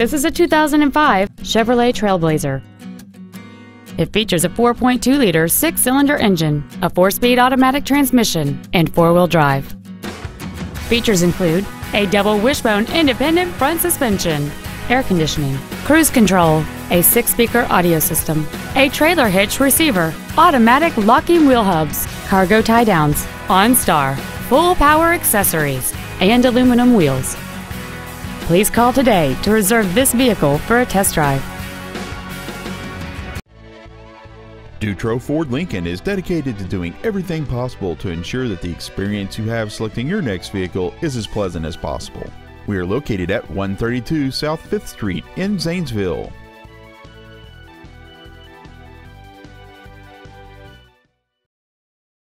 This is a 2005 Chevrolet Trailblazer. It features a 4.2-liter six-cylinder engine, a four-speed automatic transmission, and four-wheel drive. Features include a double wishbone independent front suspension, air conditioning, cruise control, a six-speaker audio system, a trailer hitch receiver, automatic locking wheel hubs, cargo tie-downs, OnStar, full power accessories, and aluminum wheels. Please call today to reserve this vehicle for a test drive. Dutro Ford Lincoln is dedicated to doing everything possible to ensure that the experience you have selecting your next vehicle is as pleasant as possible. We are located at 132 South 5th Street in Zanesville.